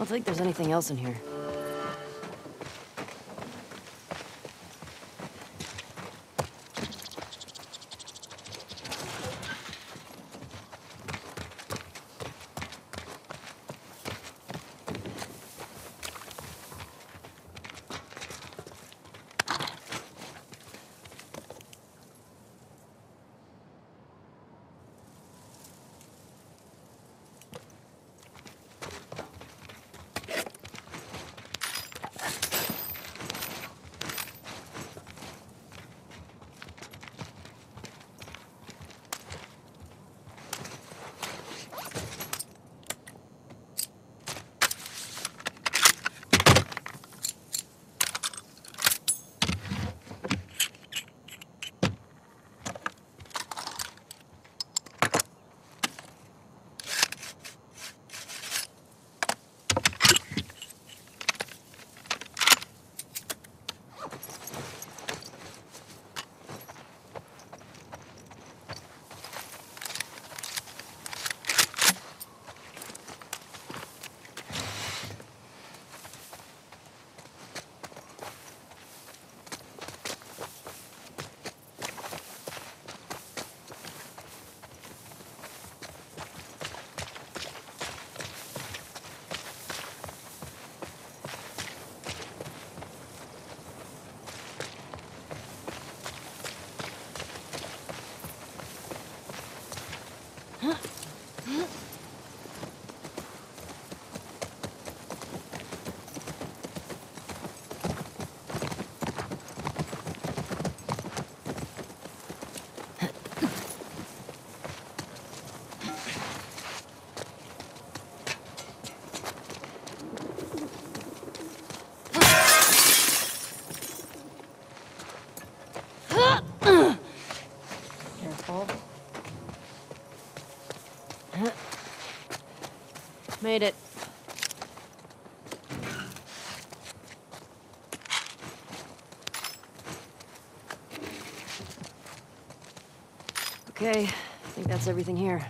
don't think there's anything else in here. Made it. Okay, I think that's everything here.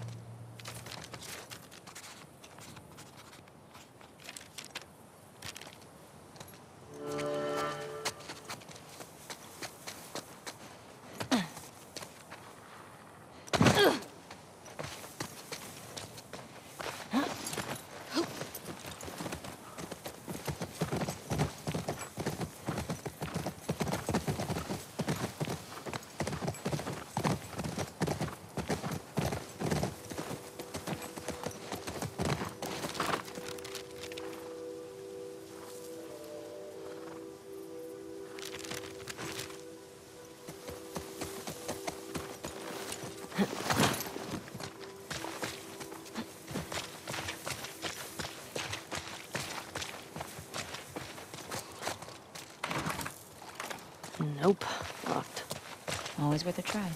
Always worth a try.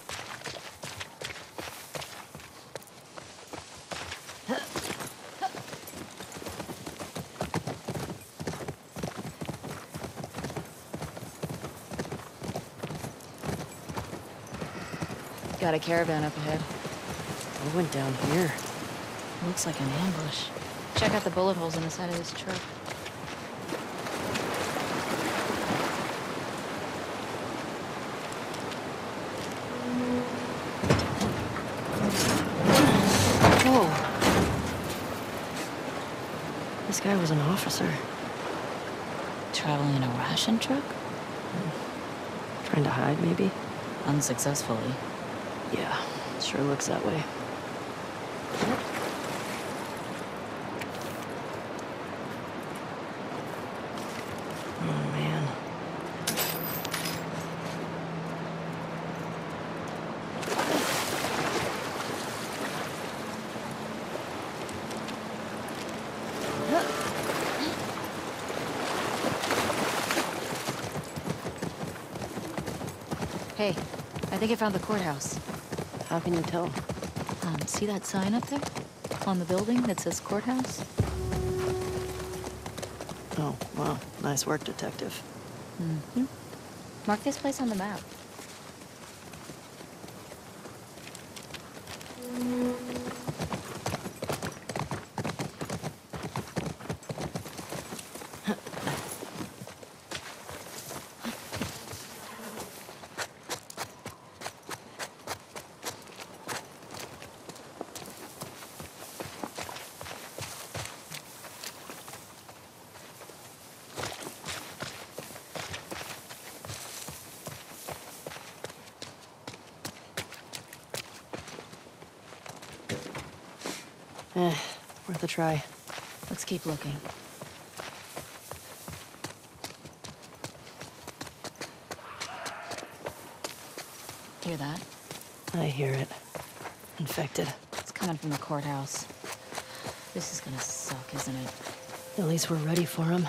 Got a caravan up ahead. We went down here. Looks like an ambush. Check out the bullet holes in the side of this truck. Whoa. This guy was an officer. Traveling in a ration truck? Trying to hide, maybe? Unsuccessfully. Yeah, sure looks that way. Oh, man. Hey, I found the courthouse. How can you tell? Um, see that sign up there? On the building that says courthouse? Oh, wow. Nice work, detective. Mm-hmm. Mark this place on the map. Eh, worth a try. Let's keep looking. Hear that? I hear it. Infected. It's coming from the courthouse. This is gonna suck, isn't it? At least we're ready for him.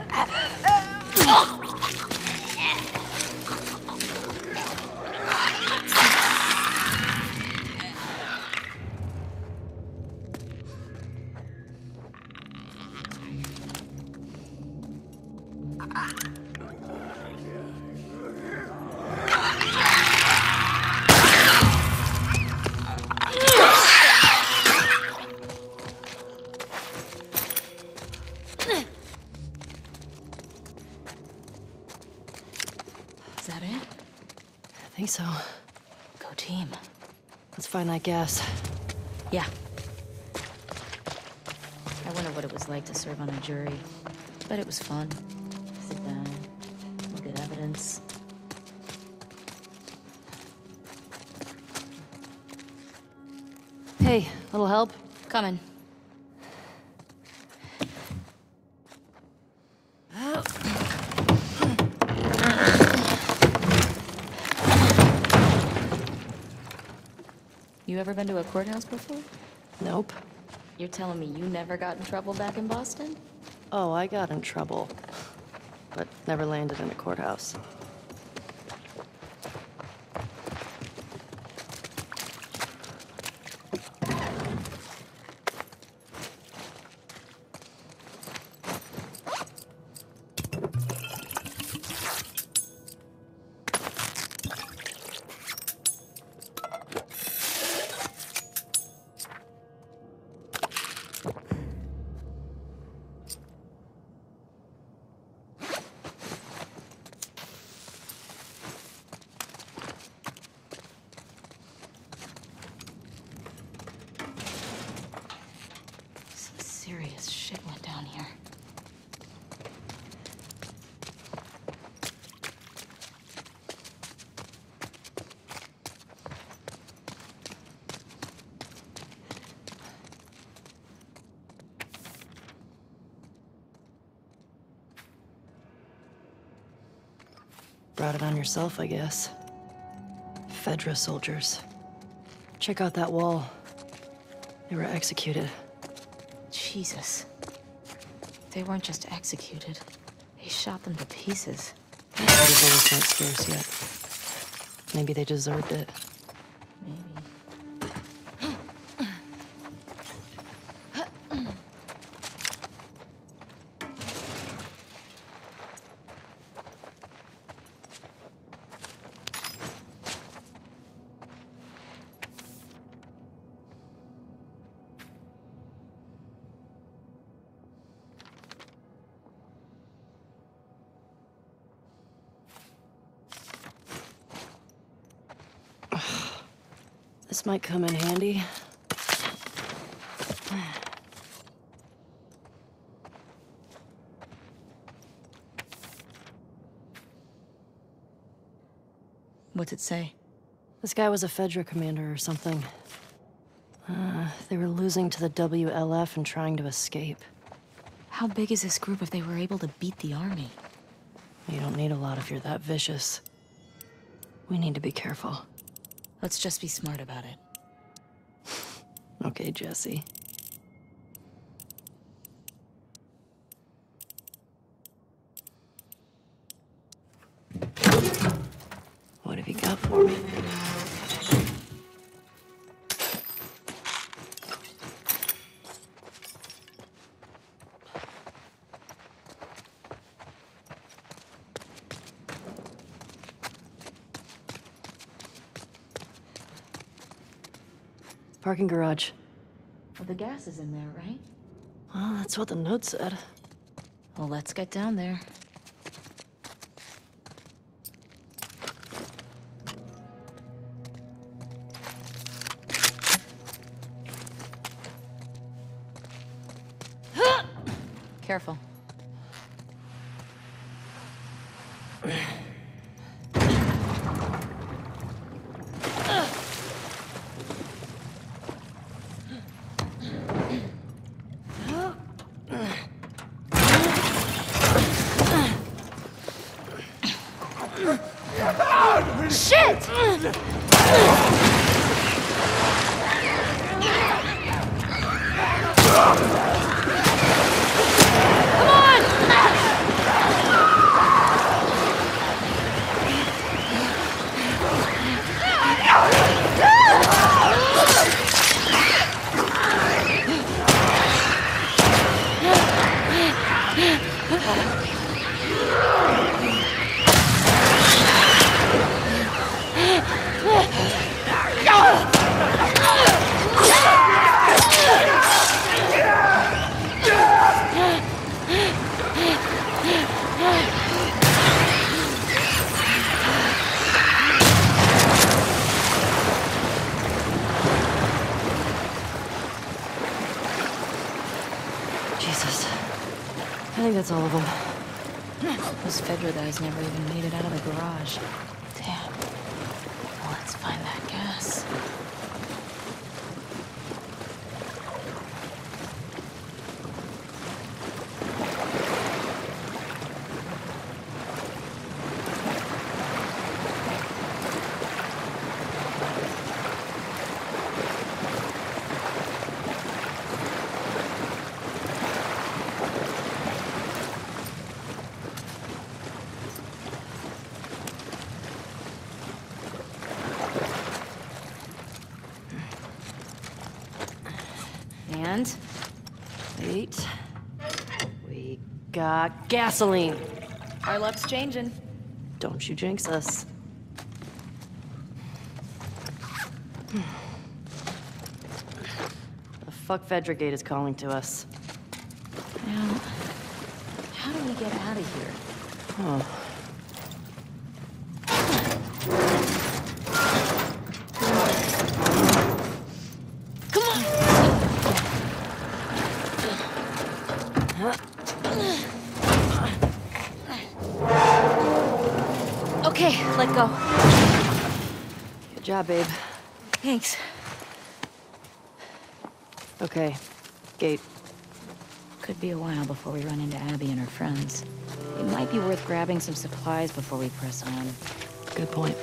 Find that gas. Yeah. I wonder what it was like to serve on a jury. But it was fun. Sit down, look at evidence. Hey, little help? Coming. Ever been to a courthouse before? Nope. You're telling me you never got in trouble back in Boston? Oh, I got in trouble. but never landed in a courthouse. Brought it on yourself, I guess. Fedra soldiers. Check out that wall. They were executed. Jesus. They weren't just executed. They shot them to pieces. Maybe aren't scarce yet. Maybe they deserved it. Maybe. This might come in handy. What's it say? This guy was a Fedra commander or something. Uh, they were losing to the WLF and trying to escape. How big is this group if they were able to beat the army? You don't need a lot if you're that vicious. We need to be careful. Let's just be smart about it. Okay, Jesse. Parking garage. Well, the gas is in there, right? Well, that's what the note said. Well, let's get down there. Careful. Jesus. I think that's all of them. Those Fedra guys never even made it out of the garage. Gasoline. Our luck's changing. Don't you jinx us. The fuck Fedra Gate is calling to us. Now, how do we get out of here? Oh. Come on! Okay, let go. Good job, babe. Thanks. Okay. Gate. Could be a while before we run into Abby and her friends. It might be worth grabbing some supplies before we press on. Good point.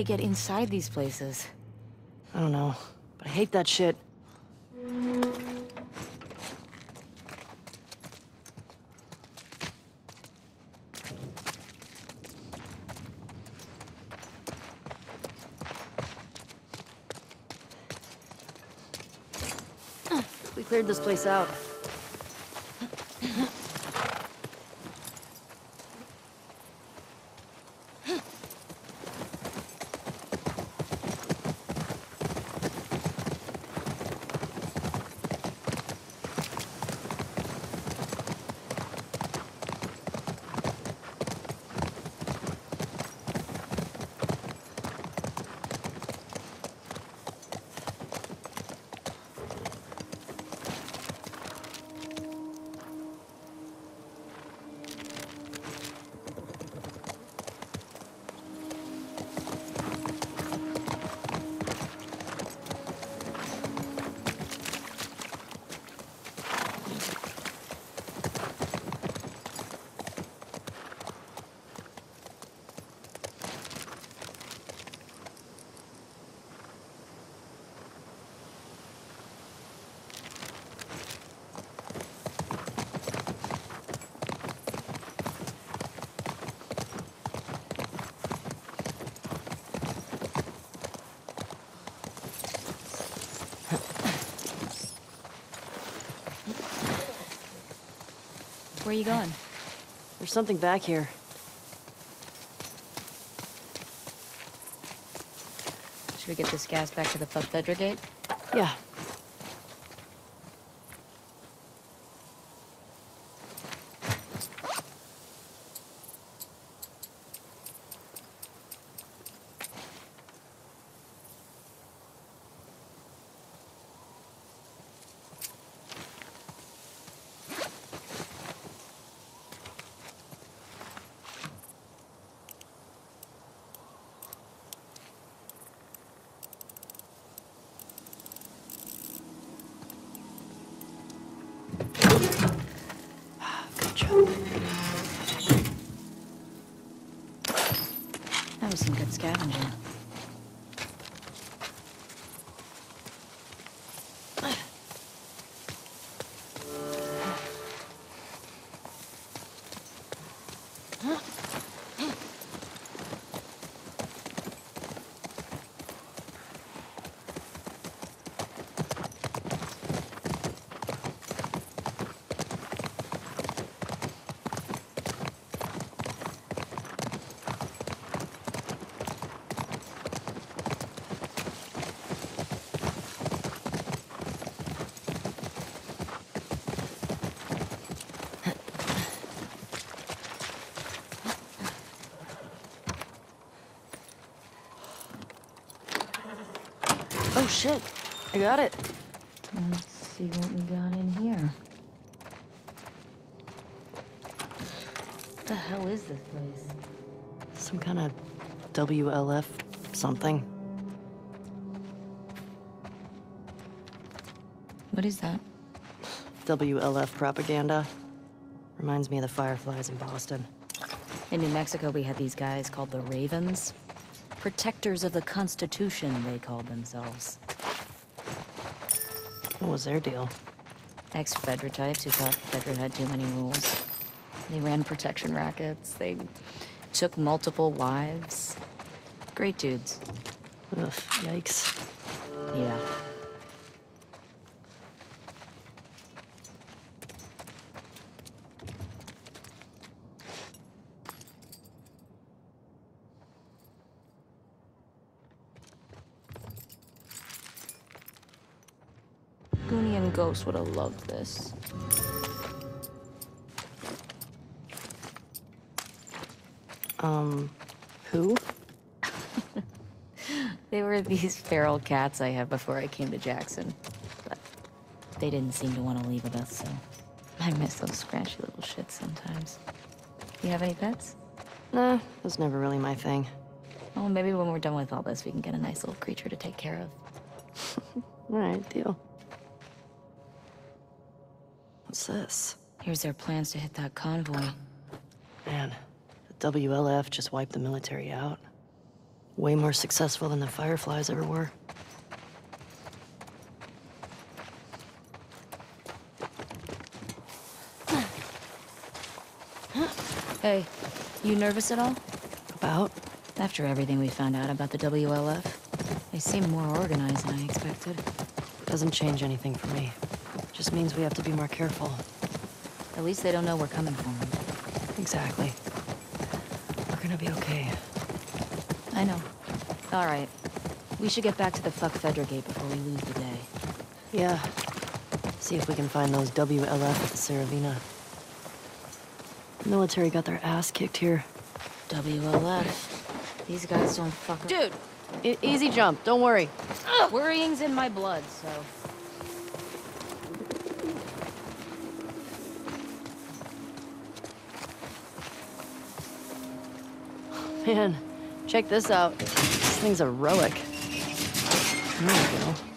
They get inside these places? I don't know. But I hate that shit. We cleared this place out. Where are you going? There's something back here. Should we get this gas back to the Fedra gate? Yeah. Shit. I got it. Let's see what we got in here. What the hell is this place? Some kind of WLF something. What is that? WLF propaganda. Reminds me of the Fireflies in Boston. In New Mexico, we had these guys called the Ravens. Protectors of the Constitution, they called themselves. What was their deal? Ex-Fedra types who thought Fedra had too many rules. They ran protection rackets. They took multiple wives. Great dudes. Ugh, yikes. Yeah. Ghost would have loved this. Um, who? They were these feral cats I had before I came to Jackson. But they didn't seem to want to leave with us, so I miss those scratchy little shits sometimes. You have any pets? Nah, was never really my thing. Well, maybe when we're done with all this, we can get a nice little creature to take care of. Alright, deal. What's this? Here's their plans to hit that convoy. Man, the WLF just wiped the military out. Way more successful than the Fireflies ever were. Hey, you nervous at all? About? After everything we found out about the WLF, they seem more organized than I expected. Doesn't change anything for me. Just means we have to be more careful. At least they don't know we're coming for them. Exactly. We're gonna be okay. I know. All right. We should get back to the fuck Fedra gate before we lose the day. Yeah. See if we can find those WLF at the Saravina. Military got their ass kicked here. WLF. These guys don't fuck Dude! E easy jump, don't worry. Ugh, worrying's in my blood, so... Man, check this out. This thing's heroic. There we go.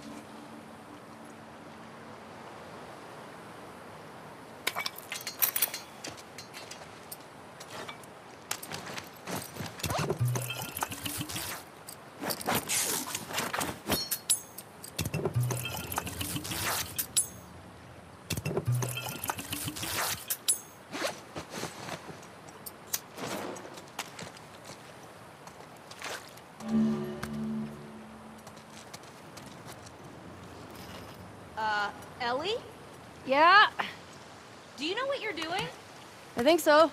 Ellie? Yeah, Do you know what you're doing? I think so.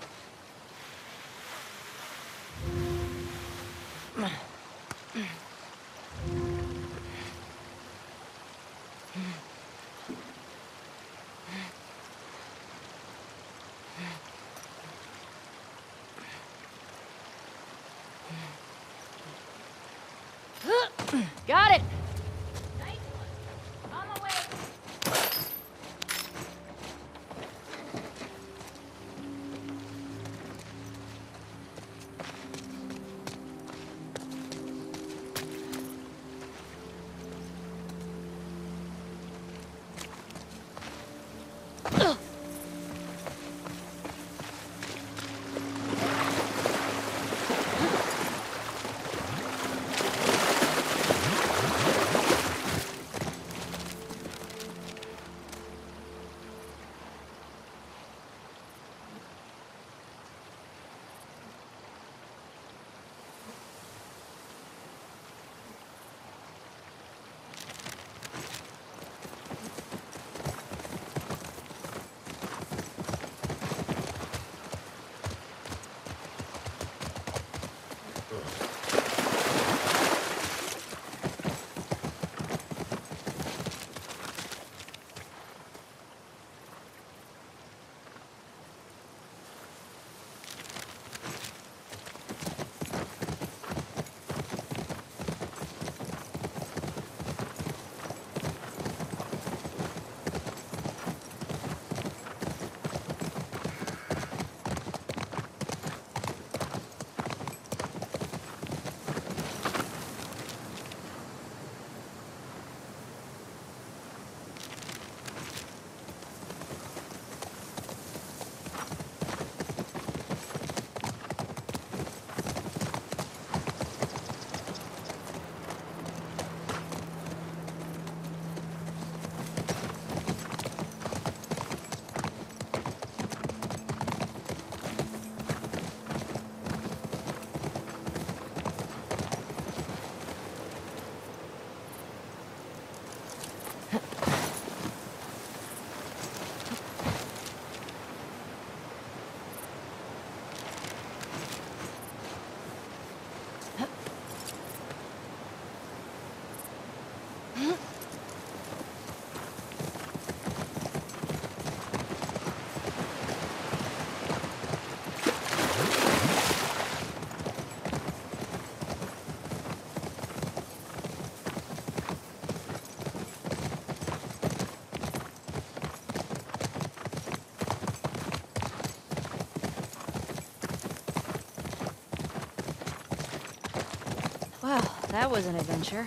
Was an adventure.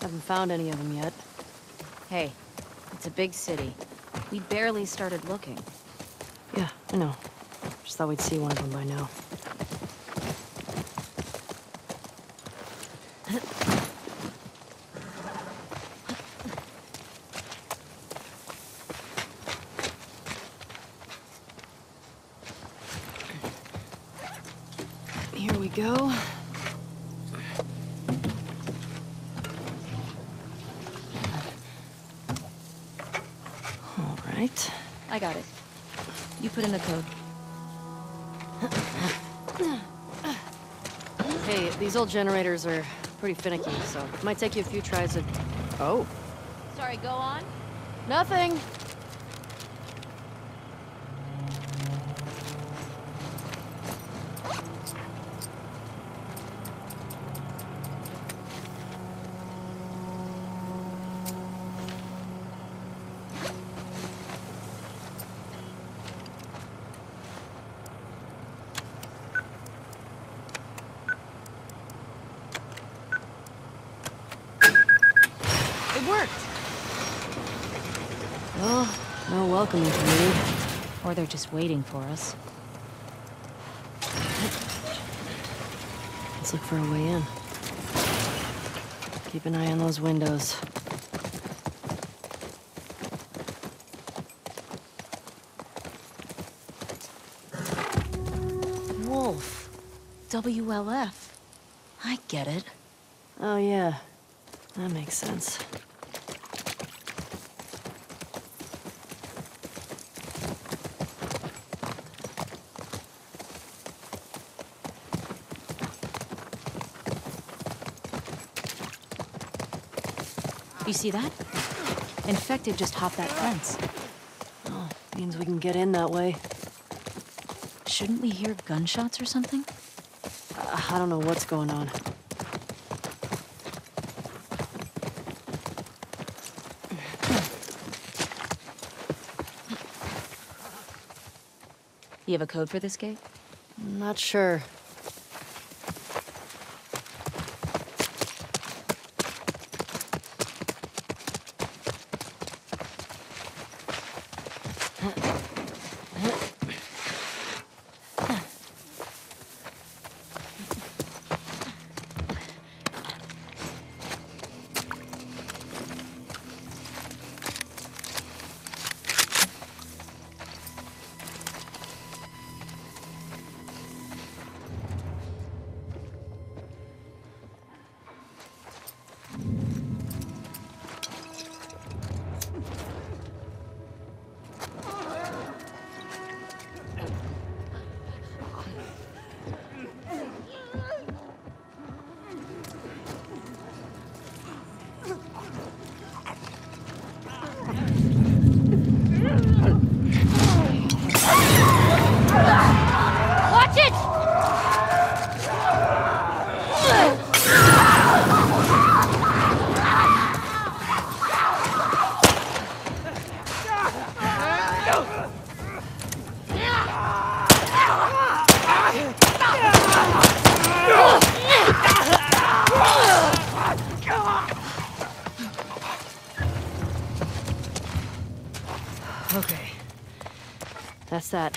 Haven't found any of them yet. Hey, it's a big city. We barely started looking. Yeah, I know. Just thought we'd see one of them by now. Here we go. All right. I got it. You put in the code. Hey, these old generators are pretty finicky, so it might take you a few tries to... Oh. Sorry, go on. Nothing. It worked! Well, no welcoming me. Or they're just waiting for us. Let's look for a way in. Keep an eye on those windows. Wolf. WLF. I get it. Oh, yeah. That makes sense. You see that? Infected just hopped that fence. Oh, means we can get in that way. Shouldn't we hear gunshots or something? Uh, I don't know what's going on. You have a code for this gate? Not sure. Okay. That's that.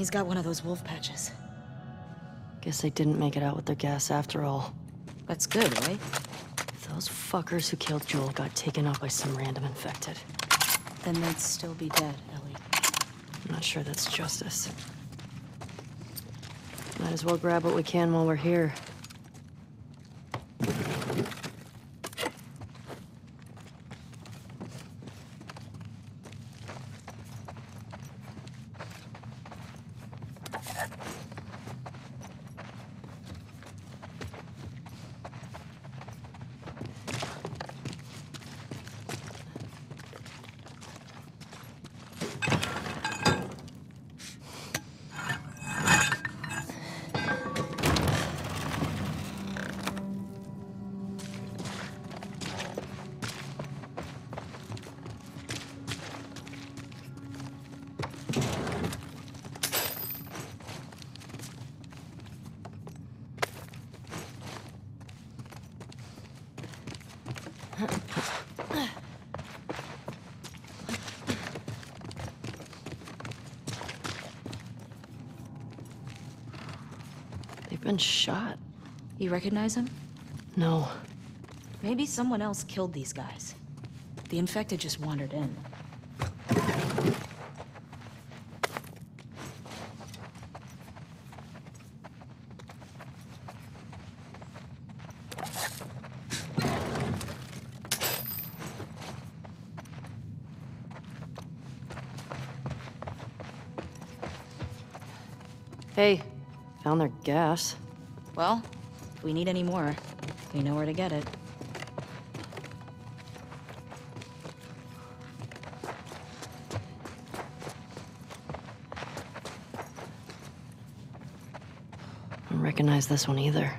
He's got one of those wolf patches. Guess they didn't make it out with their gas after all. That's good, right? If Those fuckers who killed Joel got taken out by some random infected. Then they'd still be dead, Ellie. I'm not sure that's justice. Might as well grab what we can while we're here. Been shot. You recognize him? No. Maybe someone else killed these guys. The infected just wandered in. Found their gas. Well, if we need any more, we know where to get it. I don't recognize this one either.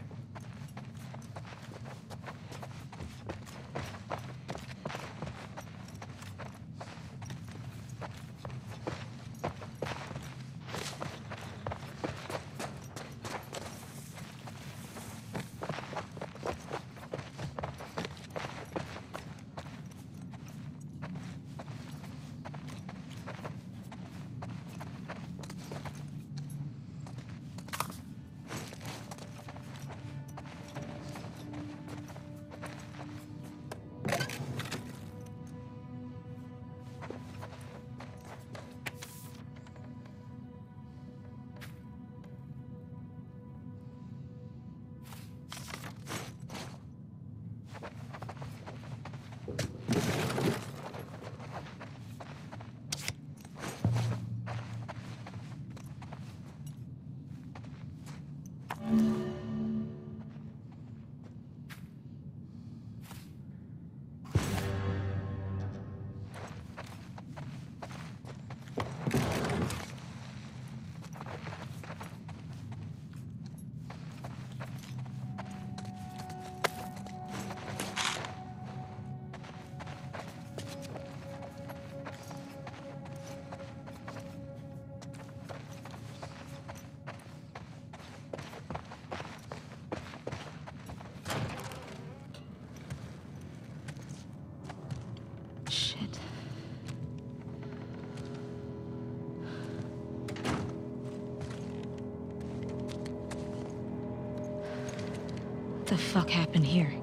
Fuck happened here?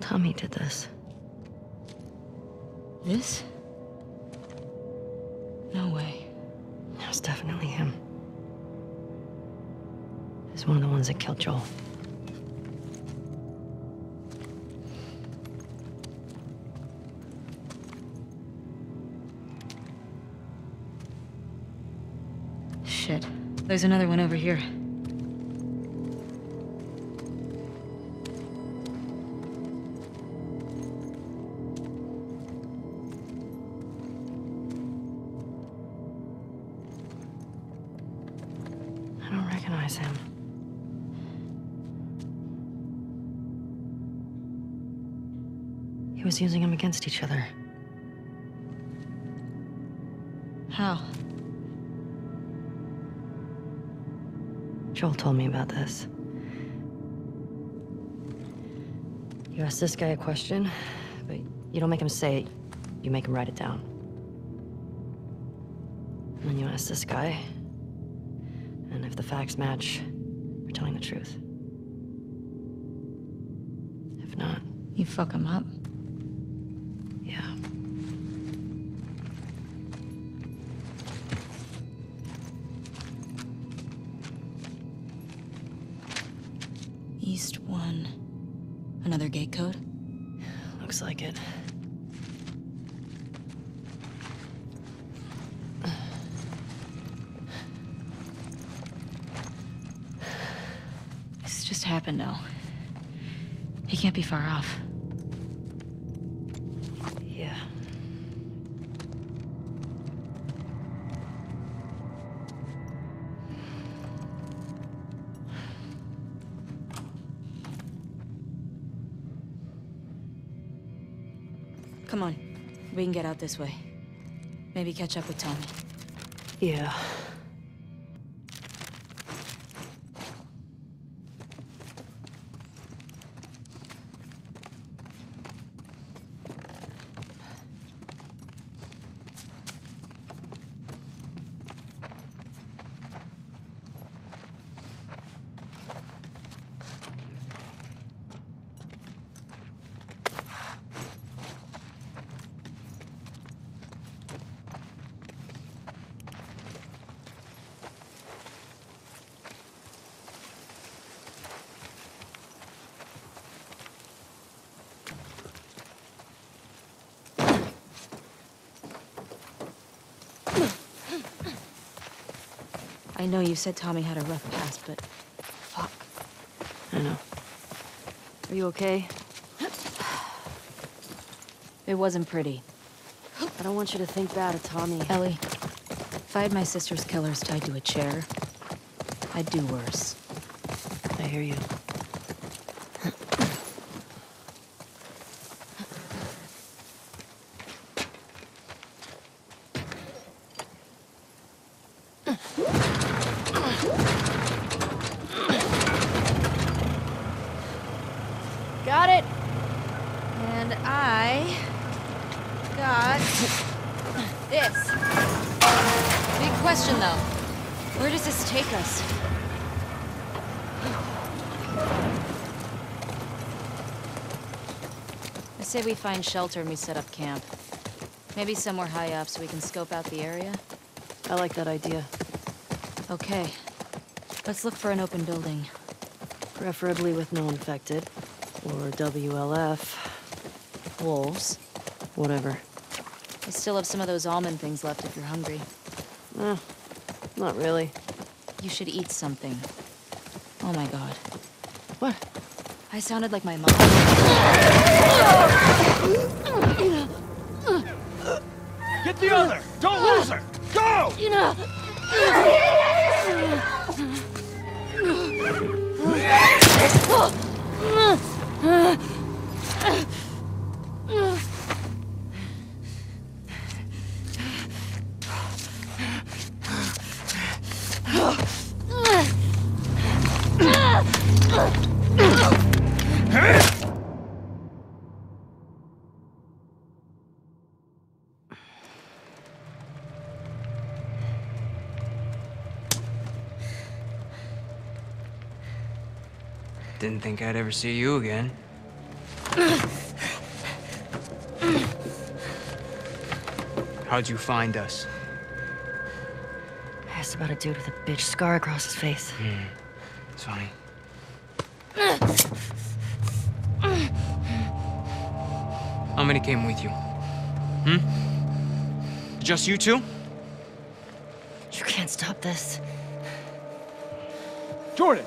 Tommy did this. This? No way. That was definitely him. He's one of the ones that killed Joel. Shit. There's another one over here. Was using them against each other. How? Joel told me about this. You ask this guy a question, but you don't make him say it, you make him write it down. And then you ask this guy, and if the facts match, you're telling the truth. If not, You fuck him up. Gate code? Looks like it. This just happened though. He can't be far off. Get out this way. Maybe catch up with Tommy. Yeah. I know you said Tommy had a rough past, but... Fuck. I know. Are you okay? It wasn't pretty. I don't want you to think bad of Tommy. Ellie, if I had my sister's killers tied to a chair, I'd do worse. I hear you. Got it. And I... got... this. Big question, though. Where does this take us? I say we find shelter and we set up camp. Maybe somewhere high up so we can scope out the area. I like that idea. Okay. Let's look for an open building. Preferably with no infected. Or WLF. Wolves. Whatever. I still have some of those almond things left if you're hungry. Eh, not really. You should eat something. Oh my god. I sounded like my mom. Get the other! Don't lose her! Go! Didn't think I'd ever see you again. How'd you find us? I Asked about a dude with a bitch scar across his face. It's funny. How many came with you? Hmm? Just you two? You can't stop this. Jordan!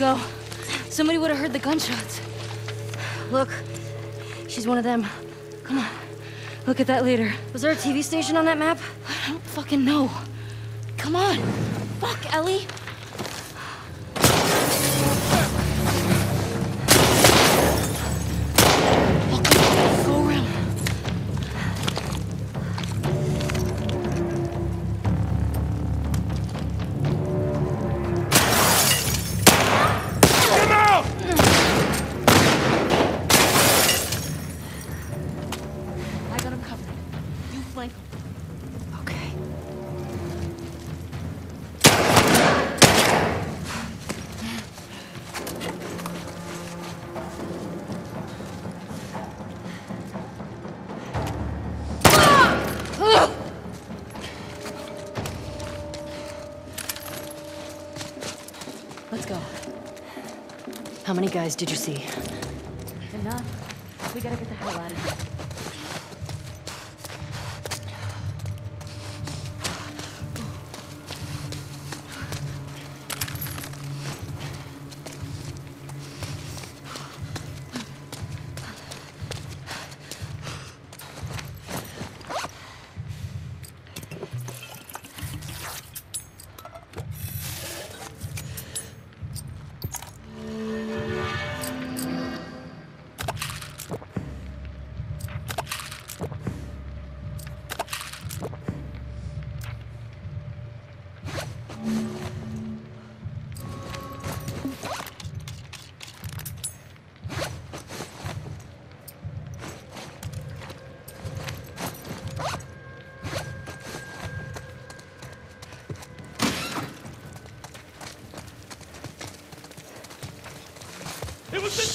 go. Somebody would have heard the gunshots. Look, she's one of them. Come on. Look at that later. Was there a TV station on that map? I don't fucking know. Come on. Fuck, Ellie. Guys did you see? Enough. We gotta get the hell out of here.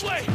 It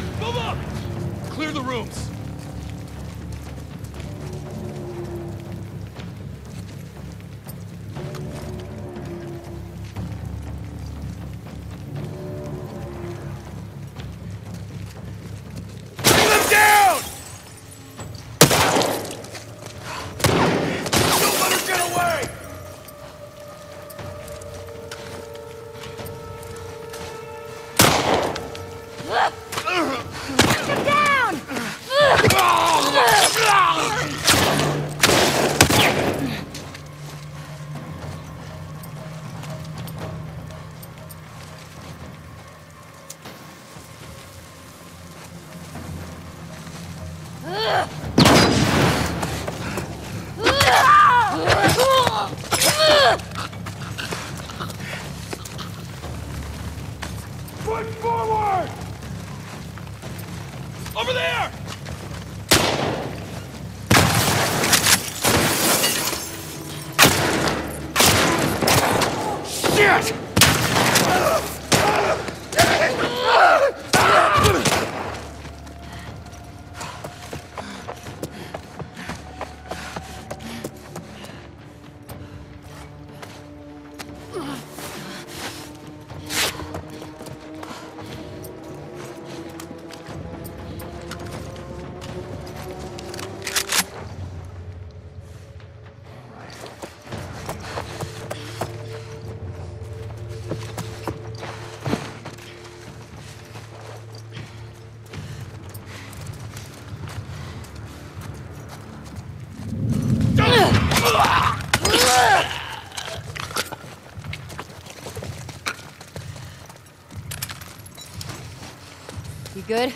good?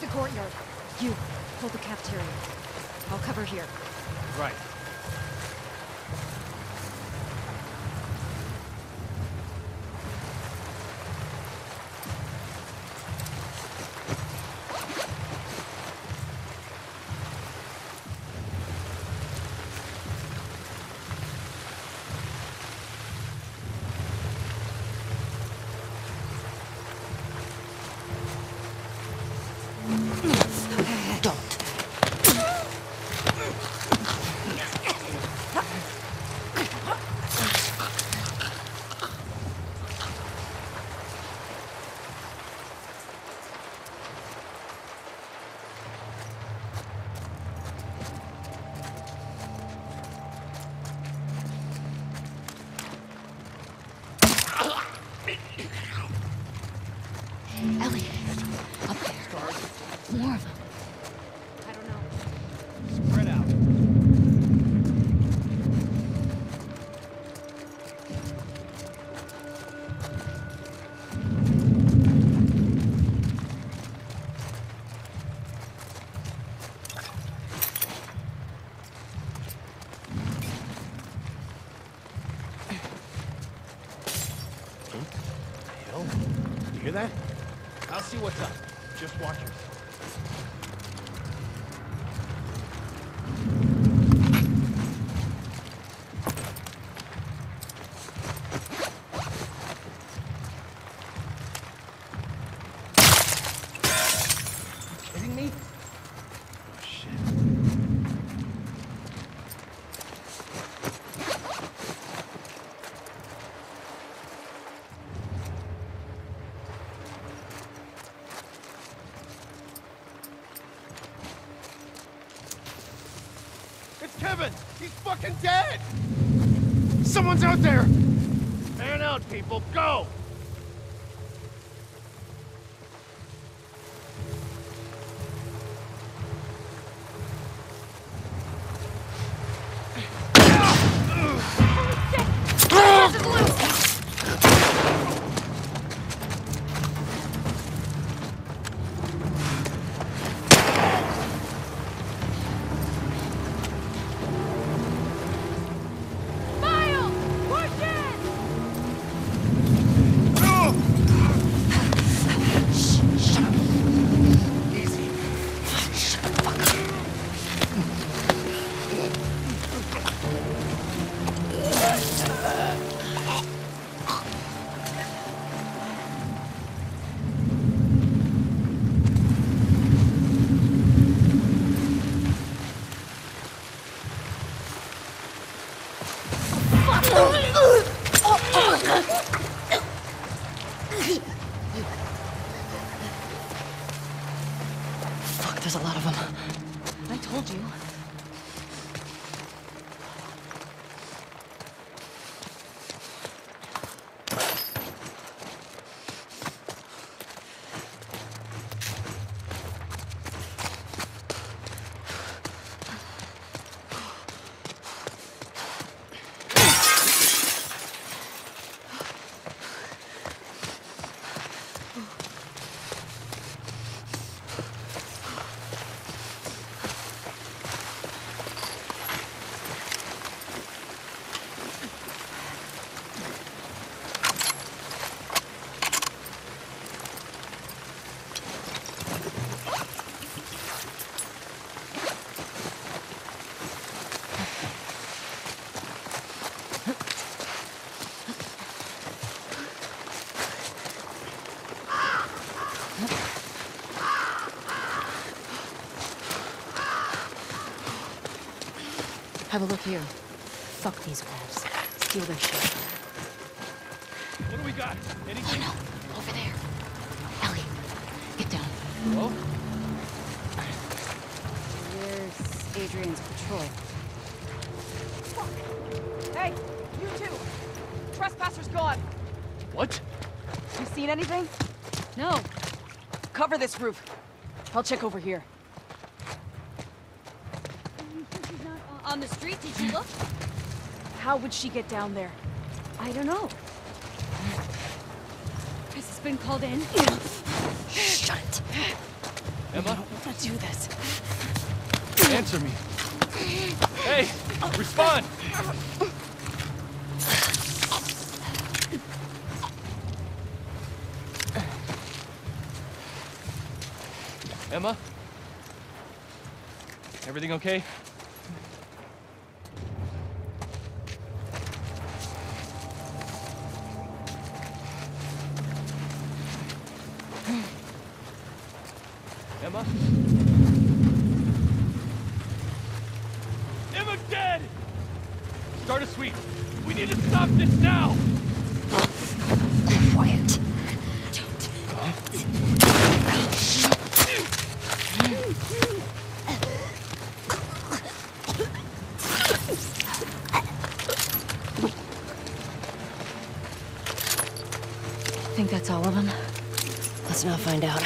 The courtyard. You, hold the cafeteria. I'll cover here. Right. Out there! Man out, people, go! Have a look here. Fuck these wolves. Steal their shit. What do we got? Oh Anything? no, over there. Ellie, get down. Hello? Where's Adrian's patrol? Hey, you two! Trespasser's gone. What? You seen anything? No. Cover this roof. I'll check over here. She's not o- on the street. Did you look? How would she get down there? I don't know. Chris Has this been called in? Shut it. Emma, Let's do this. answer me. Hey, respond! Emma? Everything okay? Emma? Emma's dead! Start a sweep. We need to stop this now! Quiet. Think that's all of them? Let's not find out.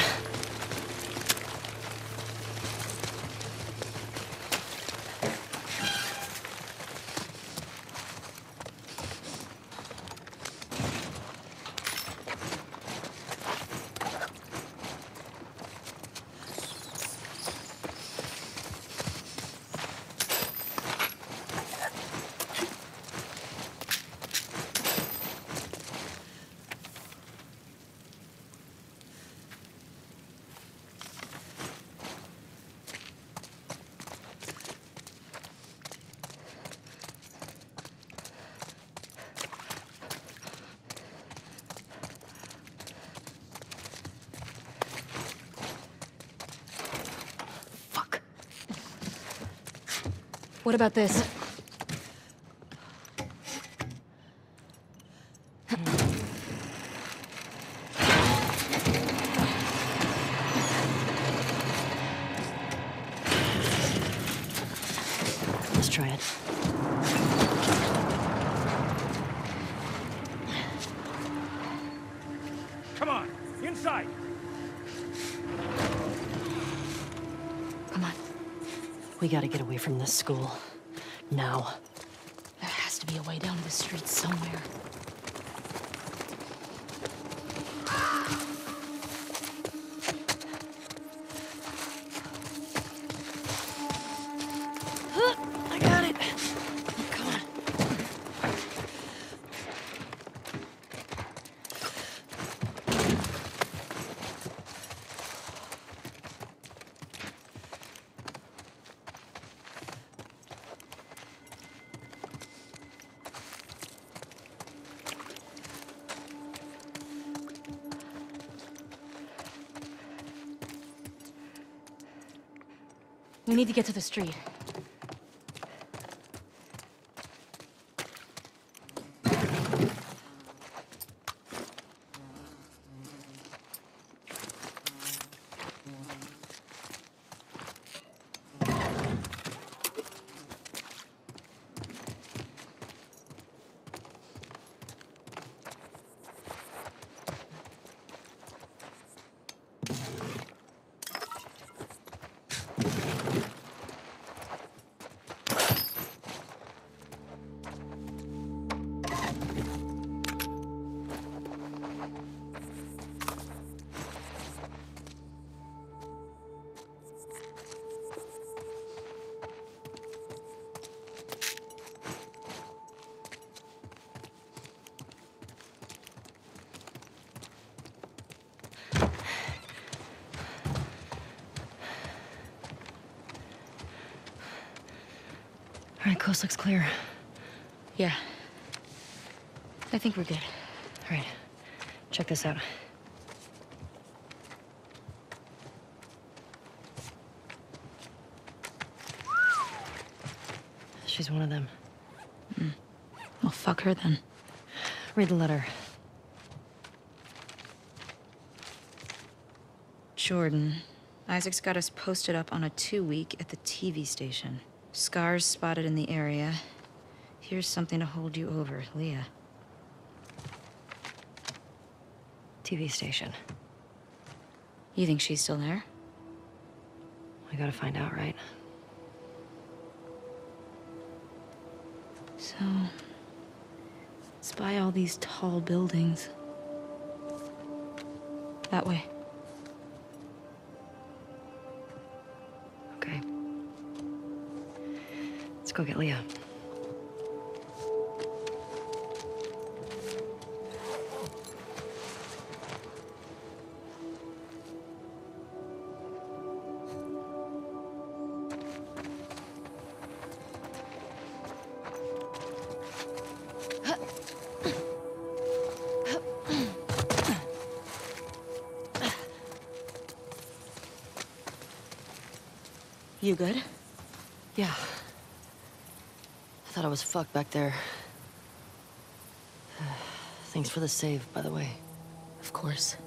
Fuck. What about this? Let's try it. We gotta get away from this school. Now. There has to be a way down the street somewhere. To get to the street. All right, coast looks clear. Yeah. I think we're good. All right, check this out. She's one of them. Hmm. Well, fuck her then. Read the letter. Jordan. Isaac's got us posted up on a two week at the TV station. Scars spotted in the area. Here's something to hold you over, Leah. TV station. You think she's still there? I gotta find out, right? So. Spy all these tall buildings. That way. Go get Leah. You good? Yeah. I was fucked back there. Thanks for the save, by the way. Of course.